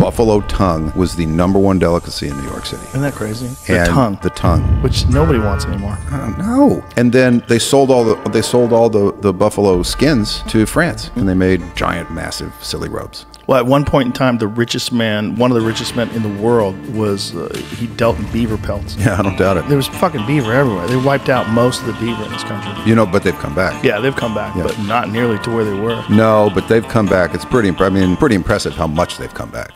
buffalo tongue was the number one delicacy in New York City. Isn't that crazy? The and tongue, The tongue. which nobody wants anymore. No. And then they sold all the they sold all the, the buffalo skins to France, and they made giant, massive, silly robes. Well, at one point in time, the richest man, one of the richest men in the world, was uh, he dealt in beaver pelts. Yeah, I don't doubt it. There was fucking beaver everywhere. They wiped out most of the beaver in this country. You know, but they've come back. Yeah, they've come back, but not nearly to where they were. No, but they've come back. It's pretty. impre- I mean, pretty impressive how much they've come back.